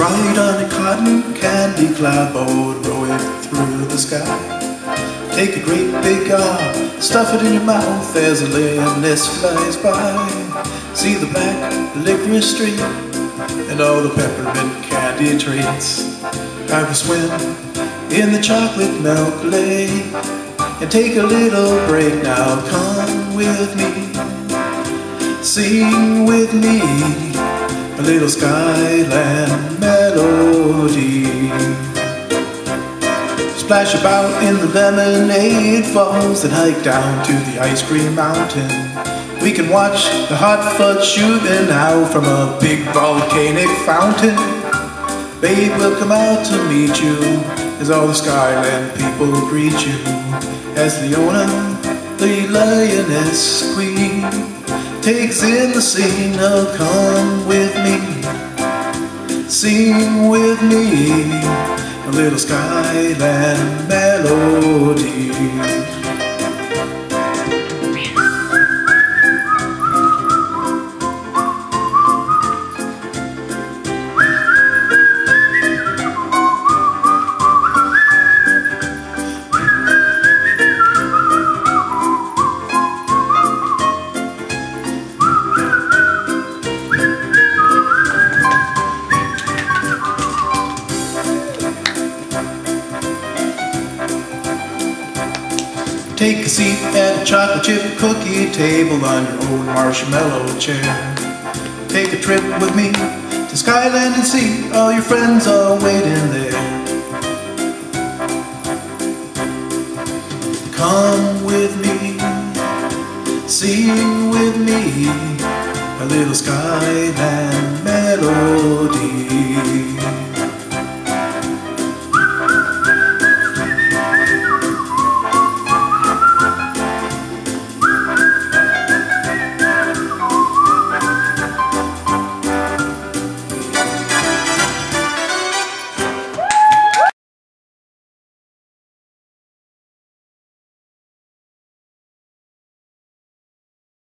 ride on a cotton candy cloud boat, row it through the sky. Take a great big arm, stuff it in your mouth as a lioness flies by. See the black licorice street and all the peppermint candy treats. I will swim in the chocolate milk lake and take a little break now. Come with me, sing with me a little Skyland melody. Splash about in the lemonade falls and hike down to the ice cream mountain. We can watch the hot fudge shooting out from a big volcanic fountain. Babe will come out to meet you as all the Skyland people greet you. As Leona, the lioness queen, takes in the scene of come sing with me, a little Skyland melody. Take a seat at a chocolate chip cookie table on your own marshmallow chair. Take a trip with me to Skyland and see all your friends are waiting there. Come with me, sing with me a little Skyland melody.